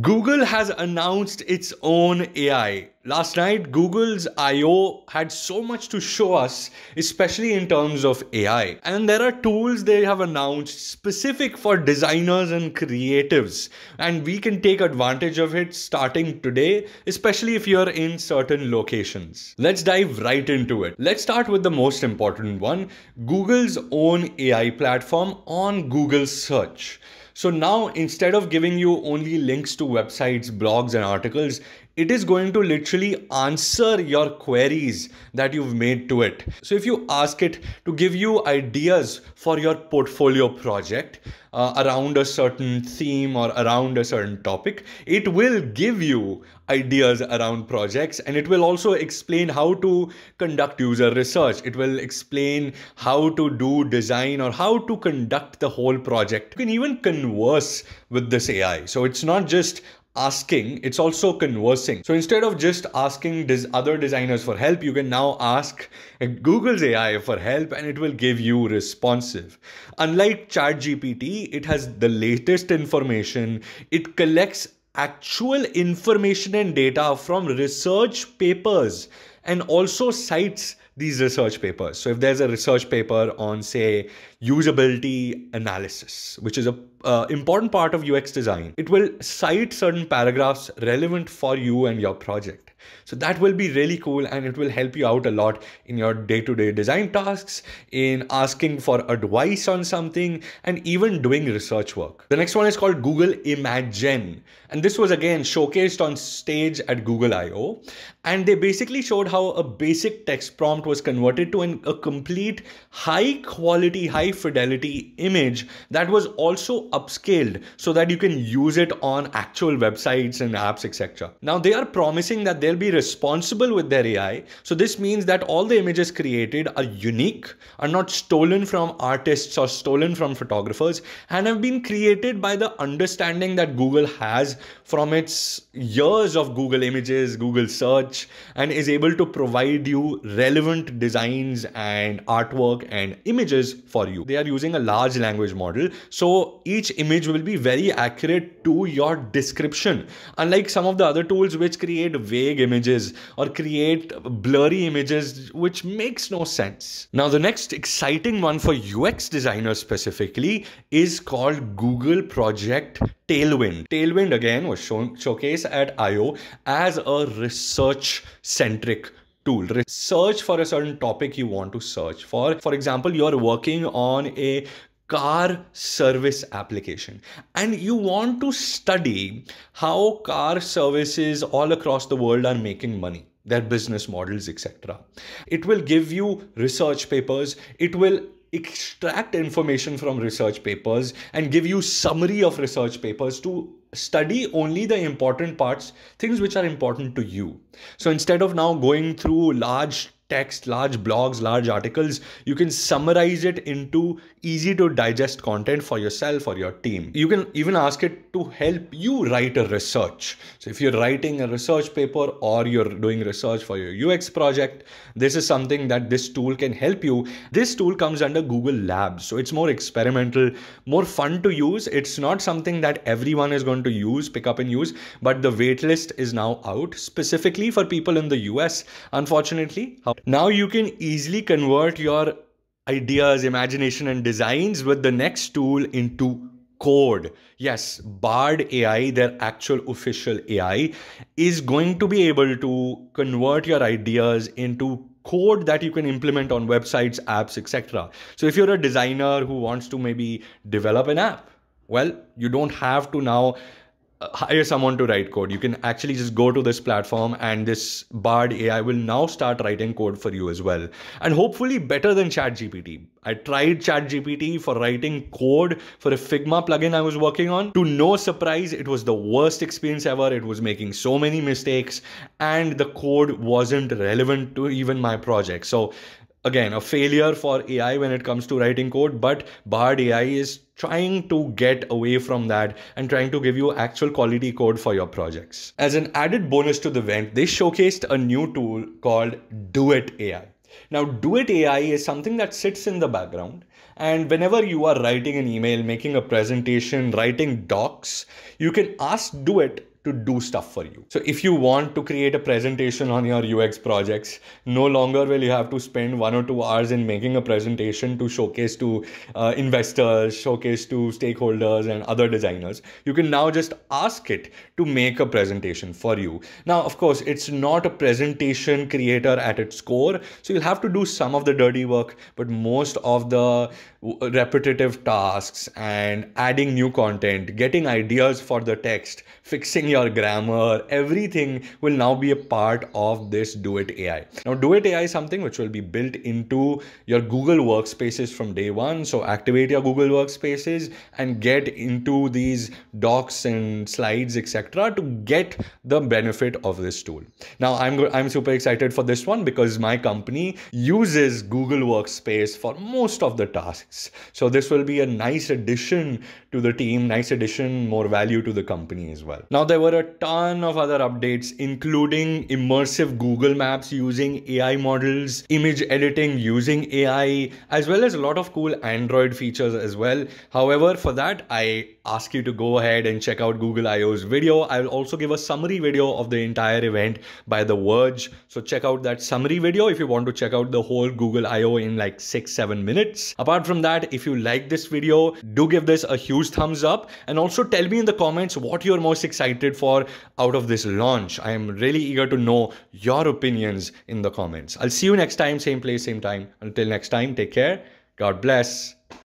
Google has announced its own AI. Last night, Google's I.O. had so much to show us, especially in terms of AI. And there are tools they have announced specific for designers and creatives. And we can take advantage of it starting today, especially if you're in certain locations. Let's dive right into it. Let's start with the most important one Google's own AI platform on Google Search. So now instead of giving you only links to websites, blogs, and articles, it is going to literally answer your queries that you've made to it. So if you ask it to give you ideas for your portfolio project uh, around a certain theme or around a certain topic, it will give you ideas around projects and it will also explain how to conduct user research. It will explain how to do design or how to conduct the whole project. You can even converse with this AI. So it's not just asking, it's also conversing. So instead of just asking des- other designers for help, you can now ask uh, Google's AI for help and it will give you responsive. Unlike ChatGPT, it has the latest information, it collects actual information and data from research papers and also cites these research papers. So if there's a research paper on, say, usability analysis, which is a uh, important part of UX design, it will cite certain paragraphs relevant for you and your project. So that will be really cool and it will help you out a lot in your day-to-day design tasks, in asking for advice on something, and even doing research work. The next one is called Google Imagen. And this was again showcased on stage at Google I.O. And they basically showed how a basic text prompt was converted to an, a complete high quality, high fidelity image that was also upscaled so that you can use it on actual websites and apps, etc. Now they are promising that they'll be responsible with their AI. So this means that all the images created are unique, are not stolen from artists or stolen from photographers, and have been created by the understanding that Google has from its years of Google images, Google search, and is able to provide you relevant designs and artwork and images for you. They are using a large language model, so each image will be very accurate to your description. Unlike some of the other tools which create vague images or create blurry images, which makes no sense. Now, the next exciting one for UX designers specifically is called Google Project Tailwind. Tailwind again was shown showcased at I/O as a research centric tool. Research for a certain topic you want to search for. For example, you're working on a car service application. And you want to study how car services all across the world are making money their business models etc it will give you research papers. It will extract information from research papers and give you summary of research papers to study only the important parts things which are important to you. So instead of now going through large text, large blogs, large articles, you can summarize it into easy to digest content for yourself or your team. You can even ask it to help you write a research. So if you're writing a research paper or you're doing research for your UX project, this is something that this tool can help you. This tool comes under Google Labs. So it's more experimental, more fun to use. It's not something that everyone is going to use, pick up and use, but the waitlist is now out specifically for people in the US. Unfortunately, now you can easily convert your ideas, imagination, and designs with the next tool into code. Yes, Bard AI, their actual official AI, is going to be able to convert your ideas into code that you can implement on websites, apps, etc. So if you're a designer who wants to maybe develop an app, well, you don't have to now hire someone to write code. You can actually just go to this platform and this Bard AI will now start writing code for you as well. And hopefully better than ChatGPT. I tried ChatGPT for writing code for a Figma plugin I was working on. To no surprise, it was the worst experience ever. It was making so many mistakes and the code wasn't relevant to even my project. So again a failure for ai when it comes to writing code but bard ai is trying to get away from that and trying to give you actual quality code for your projects. As an added bonus to the event they showcased a new tool called duet ai now duet ai is something that sits in the background And whenever you are writing an email, making a presentation, writing docs, you can ask Duet to do stuff for you. So if you want to create a presentation on your UX projects, no longer will you have to spend one or two hours in making a presentation to showcase to uh, investors, showcase to stakeholders and other designers. You can now just ask it to make a presentation for you. Now, of course, it's not a presentation creator at its core. So you'll have to do some of the dirty work, but most of the repetitive tasks and adding new content, getting ideas for the text, fixing your grammar, everything will now be a part of this Duet AI. Now, Duet AI is something which will be built into your Google workspaces from day one. So activate your Google workspaces and get into these docs and slides, etc., to get the benefit of this tool. Now, I'm I'm super excited for this one because my company uses Google Workspace for most of the tasks. So this will be a nice addition to the team, nice addition, more value to the company as well. Now there were a ton of other updates, including immersive Google Maps using AI models, image editing using AI, as well as a lot of cool Android features as well. However, for that, I ask you to go ahead and check out Google I/O's video. I'll also give a summary video of the entire event by The Verge. So check out that summary video if you want to check out the whole Google I/O in like six, seven minutes. Apart from that, if you like this video, do give this a huge thumbs up and also tell me in the comments what you're most excited for out of this launch. I am really eager to know your opinions in the comments. I'll see you next time, same place, same time. Until next time, take care. God bless.